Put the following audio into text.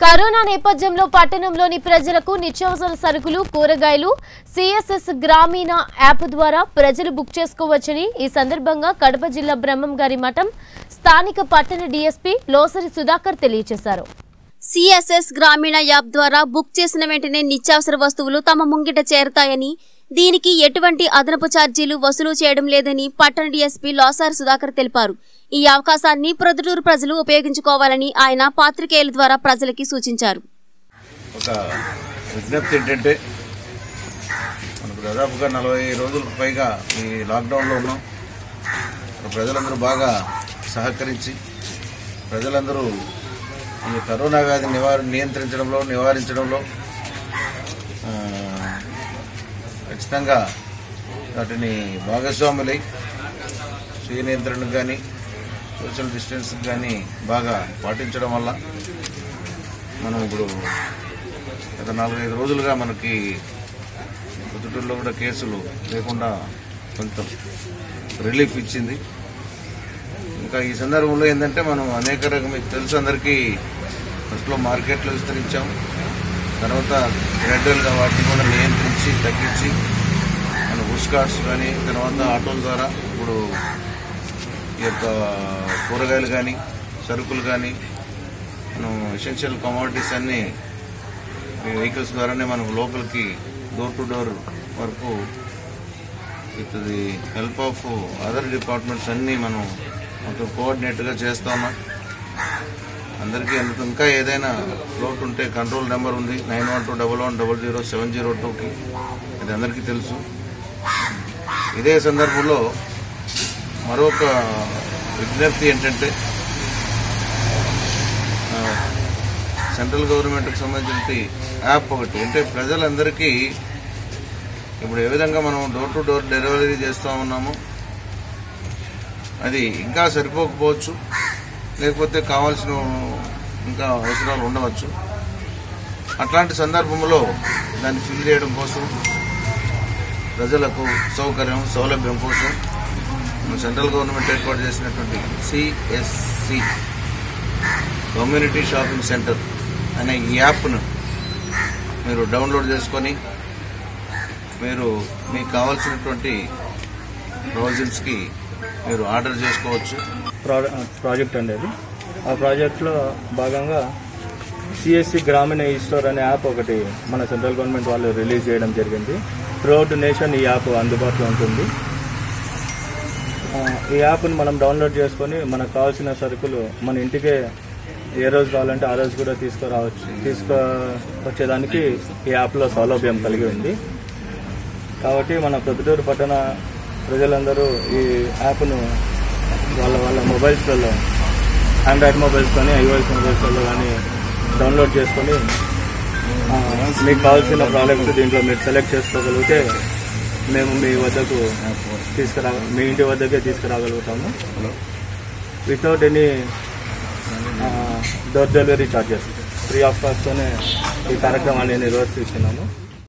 Corona నేపథ్యంలో పట్టణంలోని ప్రజలకు నిత్యావసర సరుకులు కూరగాయలు సిఎస్ఎస్ గ్రామీణ యాప్ ద్వారా ప్రజలు బుక్ చేసుకోవచ్చని ఈ సందర్భంగా కడప జిల్లా బ్రహ్మం గారి మఠం స్థానిక పట్టణ డీఎస్పీ లోసరి సుధాకర్ తెలియజేశారు. సిఎస్ఎస్ గ్రామీణ యాప్ ద్వారా బుక్ చేసిన వెంటనే నిత్యావసర వస్తువులు తమ ముంగిట చేరతాయని దీనికి ఎటువంటి అదనపు ఛార్జీలు వసూలు చేయడం లేదని పట్టణ డీఎస్పీ లోసార్ సుధాకర్ తెలిపారు. ఈ అవకాశాన్ని ప్రొద్దుటూరు ప్రజలు ఉపయోగించుకోవాలని ఆయన పాత్రికేయుల ద్వారా ప్రజలకి సూచించారు. ఒక విజ్ఞప్తి ఏంటంటే మనకు దాదాపుగా నలభై రోజులకు పైగా ఈ లాక్డౌన్లో ఉన్నాం. ప్రజలందరూ బాగా సహకరించి ప్రజలందరూ ఈ కరోనా వ్యాధి నివారణ నియంత్రించడంలో నివారించడంలో ఖచ్చితంగా వాటిని భాగస్వాములై స్వీయ నియంత్రణకు కానీ సోషల్ డిస్టెన్స్కి కానీ బాగా పాటించడం వల్ల మనం ఇప్పుడు గత నాలుగైదు రోజులుగా మనకి పొద్దుటూరులో కూడా కేసులు లేకుండా కొంత రిలీఫ్ ఇచ్చింది. ఇంకా ఈ సందర్భంలో ఏంటంటే మనం అనేక రకం మీకు తెలుసు అందరికీ ఫస్ట్లో మార్కెట్లో విస్తరించాం. తర్వాత గ్రాడ్యువల్గా వాటిని కూడా నియంత్రించి తగ్గించి మన బుష్ కార్డ్స్ కానీ తర్వాత ఆటోల ద్వారా ఇప్పుడు ఈ యొక్క కూరగాయలు కానీ సరుకులు కానీ మనం ఎసెన్షియల్ కమోడిటీస్ అన్నీ వెహికల్స్ ద్వారానే మనం లోపలికి డోర్ టు డోర్ వరకు with the help of other departments అన్నీ మనం మొత్తం కోఆర్డినేట్గా చేస్తామా? అందరికీ అందుకు ఇంకా ఏదైనా ఫ్లోట్ ఉంటే కంట్రోల్ నెంబర్ ఉంది nine one two double one double zero seven zero టూకి. అది అందరికీ తెలుసు. ఇదే సందర్భంలో మరొక విజ్ఞప్తి ఏంటంటే సెంట్రల్ గవర్నమెంట్కి సంబంధించిన యాప్ ఒకటి. అంటే ప్రజలందరికీ ఇప్పుడు ఏ విధంగా మనం డోర్ టు డోర్ డెలివరీ చేస్తూ ఉన్నామో అది ఇంకా సరిపోకపోవచ్చు. లేకపోతే కావాల్సిన ఇంకా అవసరాలు ఉండవచ్చు. అట్లాంటి సందర్భంలో దాన్ని ఫిల్ చేయడం కోసం ప్రజలకు సౌకర్యం సౌలభ్యం కోసం సెంట్రల్ గవర్నమెంట్ ఏర్పాటు చేసినటువంటి సిఎస్సి కమ్యూనిటీ షాపింగ్ సెంటర్ అనే ఈ యాప్ను మీరు డౌన్లోడ్ చేసుకొని మీరు మీకు కావాల్సినటువంటి ప్రొవిజన్స్కి మీరు ఆర్డర్ చేసుకోవచ్చు. ప్రాజెక్ట్ అండి అది. ఆ ప్రాజెక్ట్లో భాగంగా సిఎస్సి గ్రామీణ ఈ స్టోర్ అనే యాప్ ఒకటి మన సెంట్రల్ గవర్నమెంట్ వాళ్ళు రిలీజ్ చేయడం జరిగింది. త్రూఅవుట్ నేషన్ ఈ యాప్ అందుబాటులో ఉంటుంది. ఈ యాప్ను మనం డౌన్లోడ్ చేసుకొని మనకు కావాల్సిన సరుకులు మన ఇంటికే ఏ రోజు కావాలంటే ఆ రోజు కూడా తీసుకురావచ్చు తీసుకు వచ్చేదానికి ఈ యాప్లో సౌలభ్యం కలిగి ఉంది. కాబట్టి మన ప్రొద్దుటూరు పట్టణ ప్రజలందరూ ఈ యాప్ను వాళ్ళ వాళ్ళ మొబైల్స్లలో ఆండ్రాయిడ్ మొబైల్స్ కానీ ఐఓఎస్ మొబైల్స్లలో కానీ డౌన్లోడ్ చేసుకొని మీకు కావాల్సిన ప్రోడక్ట్స్ దీంట్లో మీరు సెలెక్ట్ చేసుకోగలిగితే మేము మీ వద్దకు తీసుకురా మీ ఇంటి వద్దకే తీసుకురాగలుగుతాము. Without any door delivery charges free of కాస్ట్తోనే ఈ కార్యక్రమాన్ని నిర్వర్తిస్తున్నాము